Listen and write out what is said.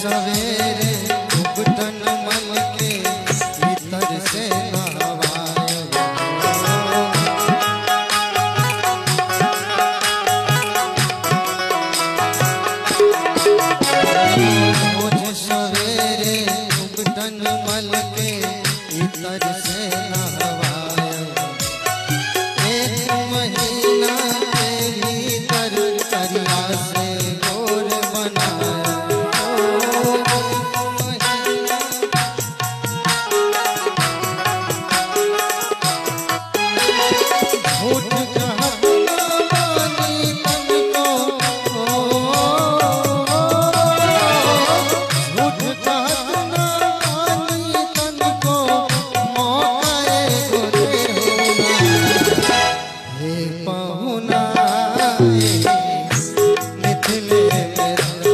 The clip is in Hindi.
सवेरे उगटन मन के भीतर से नहवाए सवेरे उगटन मल के इतर से महीना के भीतर करिया से गोर बनाया tere